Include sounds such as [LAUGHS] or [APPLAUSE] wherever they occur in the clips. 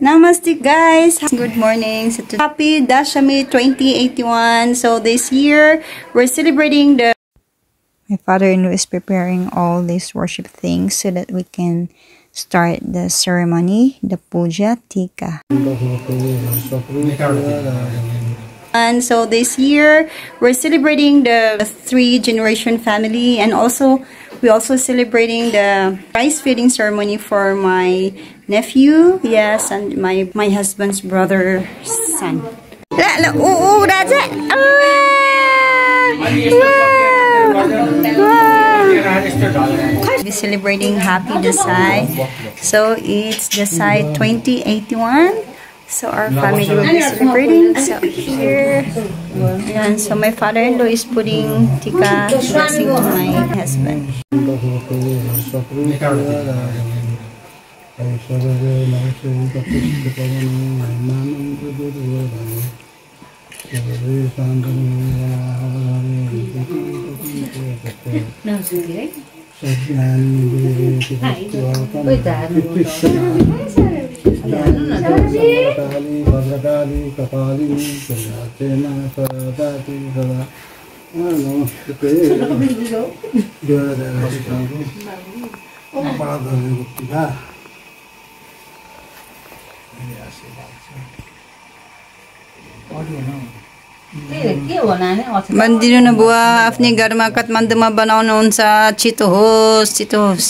Namaste guys! Good morning! Happy Dashami 2081. So this year, we're celebrating the... My father-in-law is preparing all these worship things so that we can start the ceremony, the puja tika. And so this year, we're celebrating the three generation family and also we're also celebrating the rice feeding ceremony for my nephew, yes, and my my husband's brother's son. Oo, oh, oh, that's it. Ah, we're celebrating Happy Dashain. So it's Dashain 2081. So our family will be celebrating. So here, and so my father-in-law is putting tika blessing to my husband. Kali Bhadrakali Kapalini chain सदाति सदा नमस्ते गुप्तिका Bandido na buwa afni घरमा काठमाडौँमा बनाउनुहुन्छ छिटो होस् छिटो होस्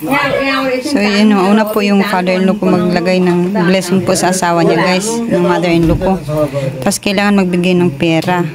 So yun, una po yung father-in-law ko maglagay ng blessing po sa asawa niya guys, ng mother-in-law ko. Tapos kailangan magbigay ng pera.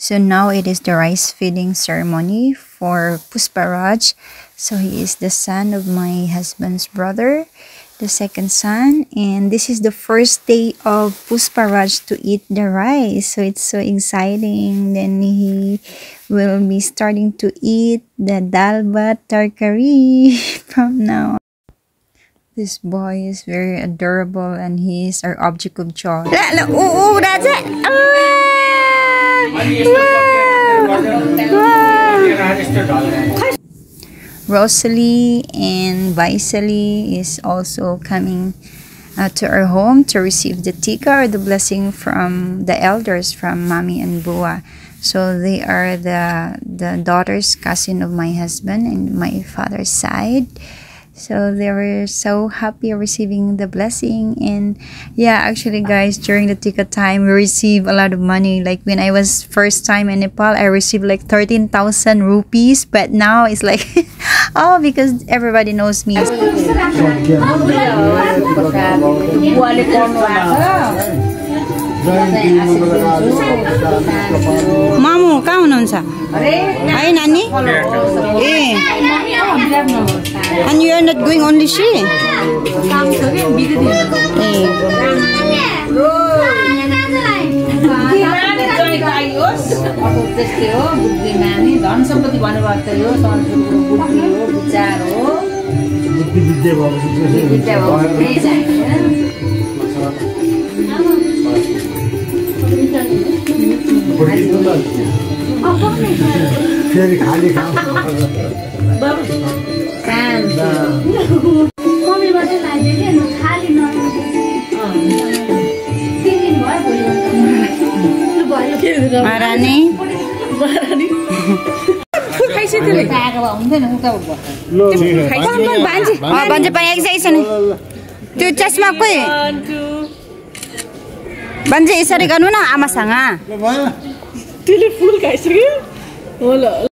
So now it is the rice feeding ceremony for Pusparaj. So he is the son of my husband's brother, the second son, and this is the first day of Pusparaj to eat the rice. So it's so exciting. Then he will be starting to eat the dalbat tarkari [LAUGHS] from now. This boy is very adorable and he is our object of joy. Oo, that's it! Rosalie and Vaisali is also coming uh, to our home to receive the tika or the blessing from the elders from Mami and Bua. So they are the the daughters, cousin of my husband and my father's side So they were so happy receiving the blessing. And yeah, actually, guys, during the tika time, we receive a lot of money. Like when I was first time in Nepal, I received like 13,000 rupees. But now it's like, [LAUGHS] oh, because everybody knows me. मामु कहाँ हुनुहुन्छ है नानी ए And you are not going only she? त्यस्तै हो बुद्धिमानी धन सम्पत्ति भन्नुभएको त यो संस्कृतको बुद्धि हो विचार हो विद्या चाहिन्छ फेरि खाली खाऊ त्यो चस्मा कोही? भन्जे यसरी गर्नु न आमासँग।